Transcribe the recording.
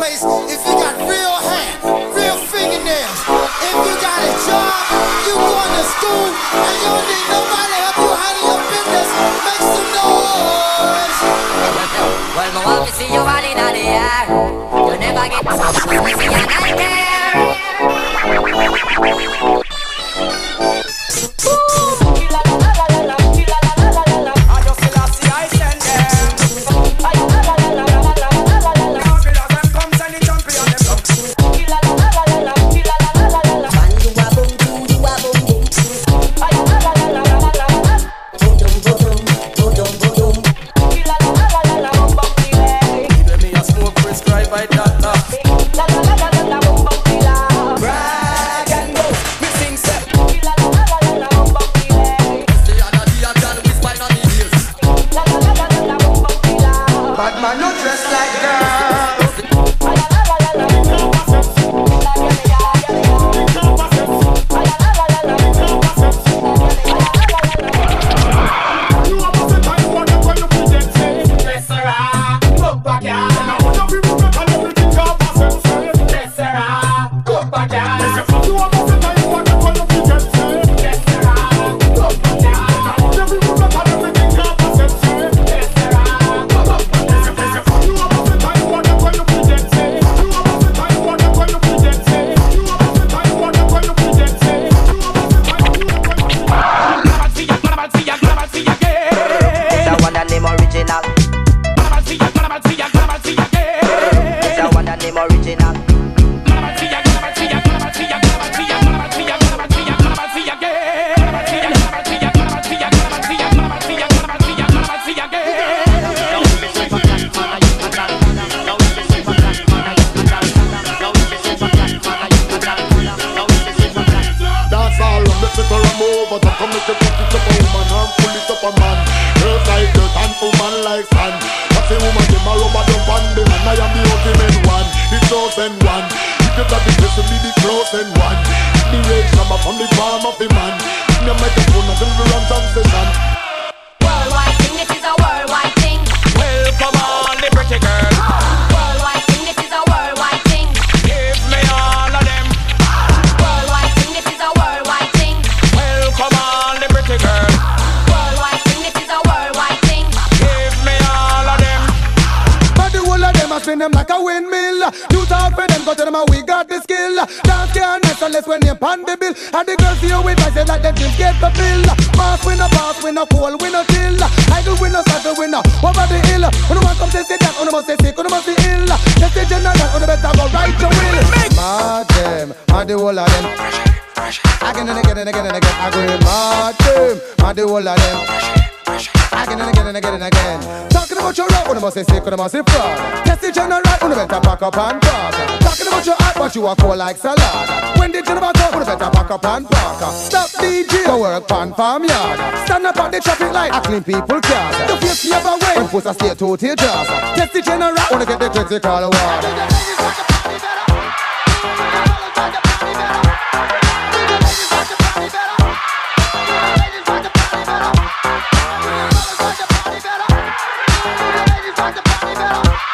place if you got real hair, real fingernails. If you got a job, you going to school, and you don't need nobody to help you handle your business. Make some noise. Well, me want to see you running out the air. You never get. to see you not. Bad man no dress It's a one that name original. Original. Beat it up a woman and pull it up a man Girls like dirt and woman like sand That's the woman, them a rubber dump and the man I am the ultimate one, the chosen one If you got the best to be the chosen one The rage number from the palm of the man Give me them a spin them like a windmill. You talk for them, go tell them how we got the skill. Dance can't mess unless when they pan the bill. And the girls see you with eyes like them just get the bill. Pass win a pass, win a call, win a till. I do win a cycle, win a over the hill. When no one comes to say that, on the must say sick, on the must be ill. Just say general, on the better go right to will. Mad them, and the whole of them. Again and again and again and again, I go mad them, and the whole of them. Again and again and again and again. Talking about your right, one must say sick, one must say fraud. Test the general right, one better pack up and park. Talking about your art, but you are cold like salad. When the general talk, one better pack up and park. Stop DJ, go work pan farm yard. Stand up on the traffic light, I clean people cars. The face the other way, when puss a stay two tear jars. Test the general, wanna get the critical award. Listen.